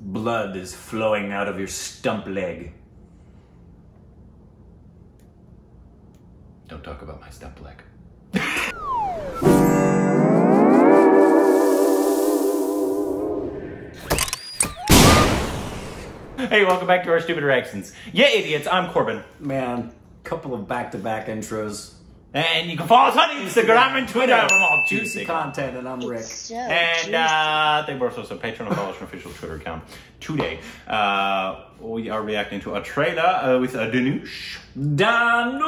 blood is flowing out of your stump leg. Don't talk about my stump leg. Hey, welcome back to our stupid reactions. Yeah, idiots, I'm Korbin. Man, couple of back-to-back intros. And you can follow us on Instagram and Twitter from all Juicy juicy. content, and I'm Rick. So And juicy. uh, they were also Patreon and follow us on official Twitter account. Today, uh, we are reacting to a trailer uh, with uh, Dhanush. Dhanush!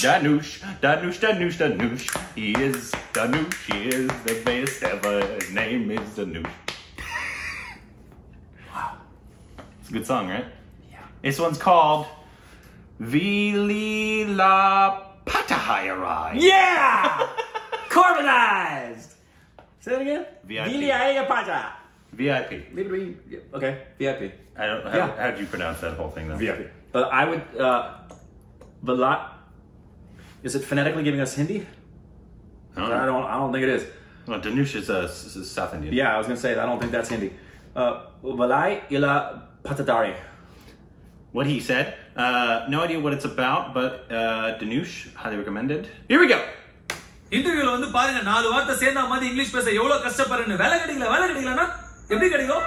Dhanush, Dhanush, Dhanush, Dhanush. He is Dhanush. He is the best ever. His name is Dhanush. wow, it's a good song, right? Yeah. This one's called Vilila Patahayarai. Yeah! Korbinized! Say it again. VIP. Vilia Paja. VIP. Okay, VIP. I don't. How, Yeah. How'd you pronounce that whole thing though? VIP. But I would, uh, Velat. Is it phonetically giving us Hindi? I don't I don't, I don't think it is. Well, Dhanush is uh, South Indian. Yeah, I was gonna say, I don't think that's Hindi. Uh, Valai ila patadari. What he said. Uh, no idea what it's about, but uh, Danush, highly recommended. Here we go. இன்டர்வியூல வந்து பாருங்க நாலு வார்த்தை சேர்ந்தா மாதிரி English பேச எவ்வளவு கஷ்டப்படுறேன்னு வேலை கிடைக்கல வேலை கிடைக்கலன்னா எப்படி கிடைக்கும்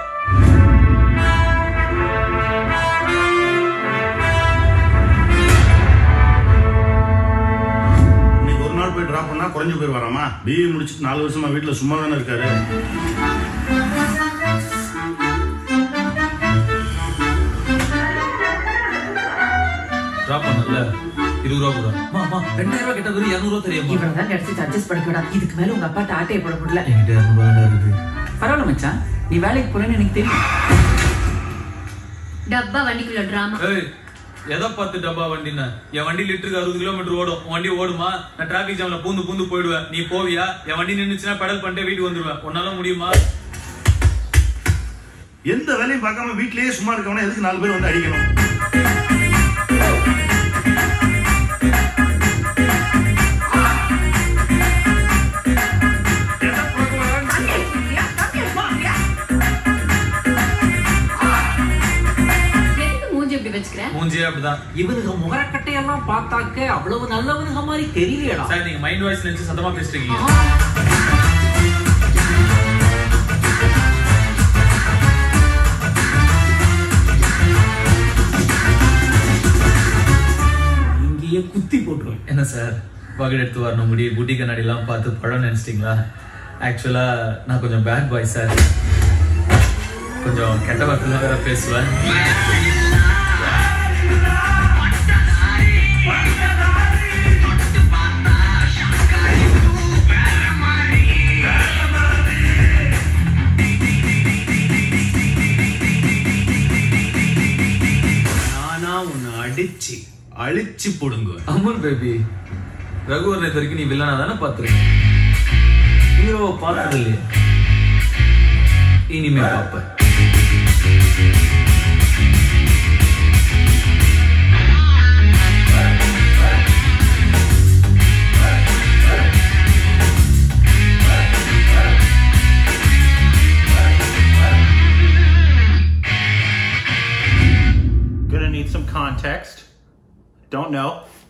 இன்னைக்கு ஒரு நாள் போய் டிராப் பண்ணா குறைஞ்சு போய் வராமா பிஏ முடிச்சுட்டு நாலு வருஷமா வீட்டுல சும்மா தானே இருக்காரு இருபது ரூபா கூட. அம்மா, ரெண்டாயிரம் ரூபாய் கிட்ட வெறும் இருநூறு ரூபா தெரியுமா? இவ்வளவுதான் கிடைச்சி அட்ஜஸ்ட் பண்ணிக்கடா. இதுக்கு மேல உங்க அப்பாட்ட ஆட்டையை போட முடியல. என்கிட்ட பரவாயில்ல மச்சான். நீ வேலைக்கு போறேன்னு எனக்கு தெரியும். டப்பா வண்டிக்குள்ள டிராமா ஏய் எதை பார்த்து டப்பா வண்டின்னு என் வண்டி லிட்டருக்கு அறுபது கிலோமீட்டர் ஓடும். உன் வண்டி ஓடுமா? நான் டிராபிக் ஜாம்ல பூந்து பூந்து போயிடுவேன். நீ போவியா? என் வண்டி நின்னுச்சுன்னா பெடல் பண்ணிட்டு வீட்டுக்கு வந்துருவேன். உன்னால முடியுமா? எந்த வேலையும் பார்க்காம வீட்லயே சும்மா இருக்கவன எதுக்கு நாலு பேர் வந்து அடிக்கணும்? மூஞ்சியே அப்படிதான். இவனுங்க முகரக்கட்டையெல்லாம் பார்த்தாக்க அவ்வளவு நல்லவனுங்க மாதிரி தெரியலையடா. சார் நீங்க மைண்ட் வாய்ஸ் நினைச்சு சத்தமா இருக்கீங்க இங்கேயே குத்தி போட்டுருவேன். என்ன சார்? பகட் எடுத்து வரணும். முடி புட்டி கண்ணாடி எல்லாம் பார்த்து படம் நினைச்சிட்டீங்களா? ஆக்சுவலா நான் கொஞ்சம் பேட் பாய் சார். கொஞ்சம் கெட்ட வார்த்தை வேற பேசுவேன். அழிச்சு போடுங்க அமர் பேபி. ரகுவர் இது நீ வில்லனா தானே பார்த்துருக்க? ஹீரோவை பார்த்ததில்லையே இனிமே பார்ப்பேன்.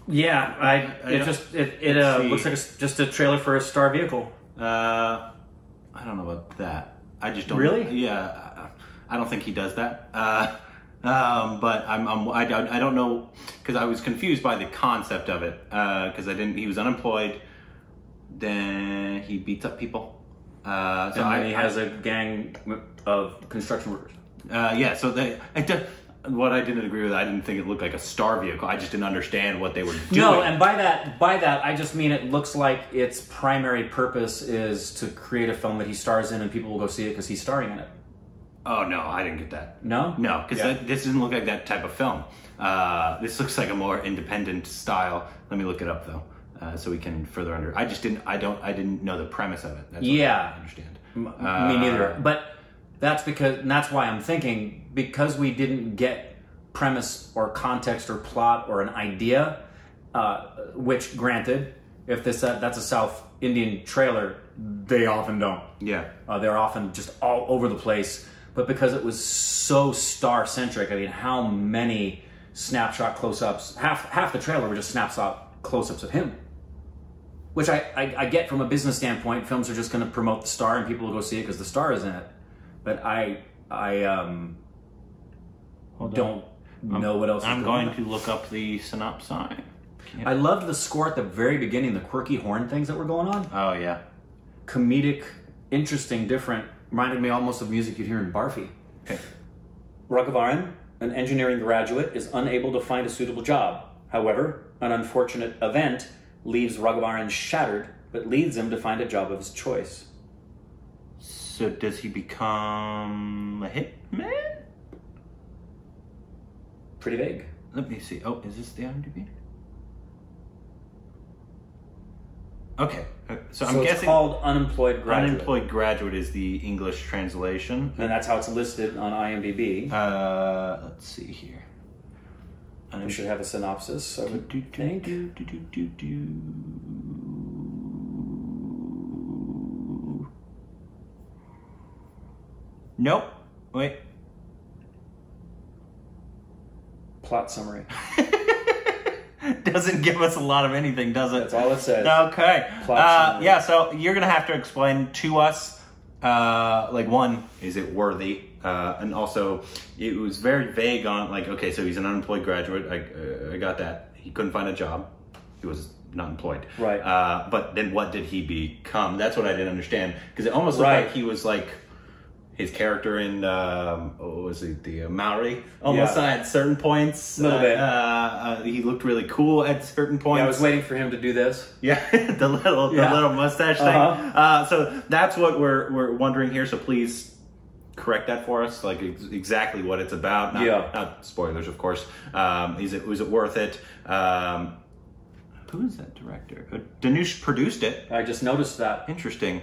Yeah, I. I It just it, it uh, looks like a, just a trailer for a star vehicle. Uh, I don't know about that. I just don't. Really? Yeah. I- I don't think he does that. Uh, um, but I'm, I'm I, don't- I don't know because I was confused by the concept of it because I didn't. He was unemployed. Then he beats up people. Uh, so and I, he has a gang of construction workers. Uh, yeah, so they, it, did- what I didn't agree with, I didn't think it looked like a star vehicle. I just didn't understand what they were doing. No, and by that by that I just mean it looks like its primary purpose is to create a film that he stars in and people will go see it because he's starring in it. oh no, I didn't get that. No? No, because Yeah. this doesn't look like that type of film. Uh, this looks like a more independent style. Let me look it up though, uh, so we can further under. I just didn't. I don't. I didn't know the premise of it. That's what Yeah. I understand. Uh, Me neither. But that's because and that's why I'm thinking because we didn't get premise or context or plot or an idea, uh, which granted, if this uh, that's a South Indian trailer, they often don't. Yeah. Uh, they're often just all over the place. but because it was so star centric. I mean, how many snapshot close ups? Half half the trailer were just snapshot close ups of him. Which I, I, I get from a business standpoint. Films are just going to promote the star, and people will go see it because the star is in it. But I I um, don't know what else. I'm going going to look up the synopsis. I loved the score at the very beginning, the quirky horn things that were going on. Oh yeah. Comedic, interesting, different. Reminded me almost of music you'd hear in Barfi. Okay. Raghuvaran, an engineering graduate, is unable to find a suitable job. However, an unfortunate event leaves Raghuvaran shattered, but leads him to find a job of his choice. So does he become a hitman? Pretty vague. Let me see. Oh, is this the IMDb? Okay, uh, so, So I'm it's guessing called unemployed graduate, unemployed graduate is the English translation. and that's how it's listed on IMDb. Uh, let's see here. we should have a synopsis. I would Do, do, think. do, do, do, do, do. Nope. Wait. Plot summary. Doesn't give us a lot of anything, does it? That's all it says. Okay. Plot Uh, yeah, so you're going to have to explain to us, uh, like, one, is it worthy? Uh, and also, it was very vague on, like, okay, so he's an unemployed graduate. I, uh, I got that. He couldn't find a job. He was not employed. Right. Uh, but then what did he become? That's what I didn't understand. Because it almost looked Right. like he was like his character in, um, what was it, the uh, Maari? Almost Yeah. at certain points. A Little uh, bit. Uh, uh, he looked really cool at certain points. Yeah, I was waiting for him to do this. Yeah, the little Yeah. the little mustache thing. Uh-huh. Uh, so that's what we're we're wondering here. So please correct that for us, like ex- exactly what it's about. Not, Yeah. not spoilers, of course. Um, is it was it worth it? Um, who is that director? Uh, Dhanush produced it. I just noticed that. Interesting.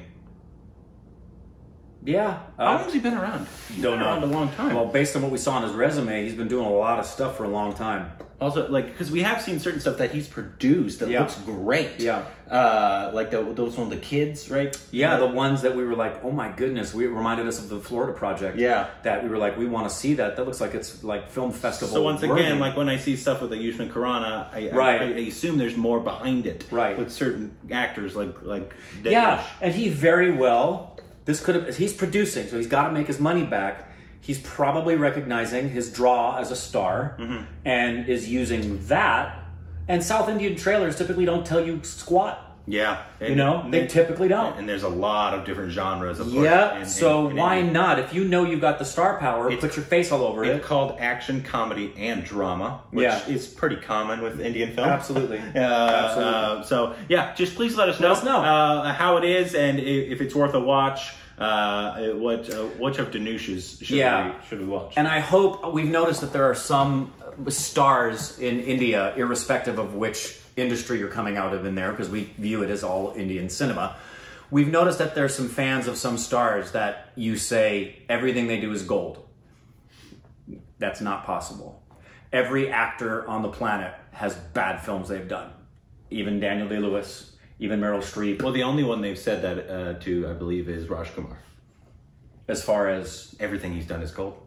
Yeah. How uh, long has he been around? He's Don't been know. around a long time. Well, based on what we saw on his resume, he's been doing a lot of stuff for a long time. Also, like because we have seen certain stuff that he's produced that Yeah. looks great. Yeah. Uh, like the, those one of the kids, right? Yeah, the ones that we were like, oh my goodness, we reminded us of the Florida project. Yeah. That we were like, we want to see that. That looks like it's like film festival. So once worthy. again, like when I see stuff with Ayushman Khurrana, I, I- Right. I, I assume there's more behind it. Right. With certain actors like like yeah, and he very well. This could have. He's producing, so he's got to make his money back. He's probably recognizing his draw as a star, Mm-hmm. and is using that. And South Indian trailers typically don't tell you squat. Yeah. You know, they typically don't. And there's a lot of different genres, of. Yeah, so why not? If you know you've got the star power, put your face all over it. It's called action, comedy, and drama, which Yeah. is pretty common with Indian film. Absolutely. Uh, Absolutely. uh, so yeah, just please let us know, Let us know. Uh, how it is and if it's worth a watch. Uh, what uh, which of Dhanush's should Yeah. we should we watch? And I hope we've noticed that there are some stars in India, irrespective of which industry you're coming out of in there, because we view it as all Indian cinema. We've noticed that there's some fans of some stars that you say everything they do is gold. That's not possible. Every actor on the planet has bad films they've done. Even Daniel Day Lewis, even Meryl Streep, well, the only one they've said that uh, to, I believe, is Raj Kumar. as far as Everything he's done is gold.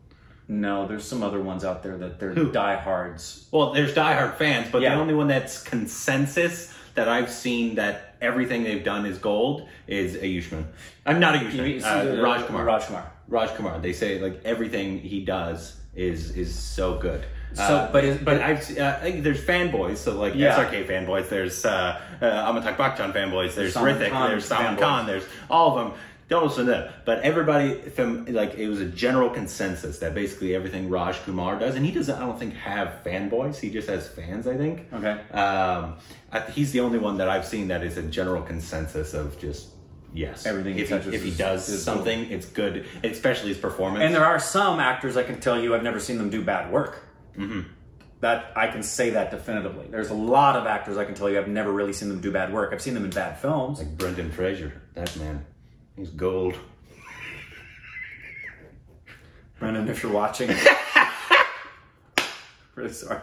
No, there's some other ones out there that they're Who? diehards. Well, there's diehard fans, but Yeah. the only one that's consensus that I've seen that everything they've done is gold is Ayushman. I'm not Ayushman. Uh, Raj Kumar. Raj Kumar. Raj Kumar. They say like everything he does is is so good. So, but is- but I've uh, there's fanboys. So like Yeah. SRK fanboys. There's uh, uh, Amitabh Bachchan fanboys. There's Hrithik. Khan there's Salman. Khan. There's all of them. Don't listen to them. But everybody, from like, it was a general consensus that basically everything Raj Kumar does, and he doesn't, I don't think, have fanboys. He just has fans, I think. Okay. Um, I, he's the only one that I've seen that is a general consensus of just yes. Everything he if touches if he does is something, it's good, especially his performance. And there are some actors I can tell you I've never seen them do bad work. Mm-hmm. That I can say that definitively. There's a lot of actors I can tell you I've never really seen them do bad work. I've seen them in bad films. like Brendan Fraser, that man, he's gold. Brendan, if you're watching, really sorry.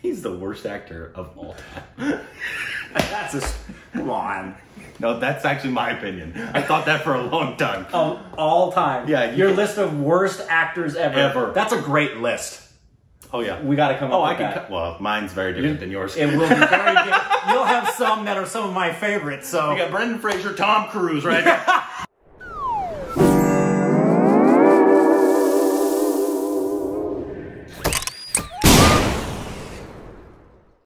He's the worst actor of all time. That's a come on. No, that's actually my opinion. I thought that for a long time. Of all time. Yeah, you Your list of worst actors ever. Ever. That's a great list. Oh yeah, We got to come oh, up Oh, I can. co- Well, mine's very different than yours. It will be very good. You'll have some that are some of my favorites. So We got Brendan Fraser, Tom Cruise, right?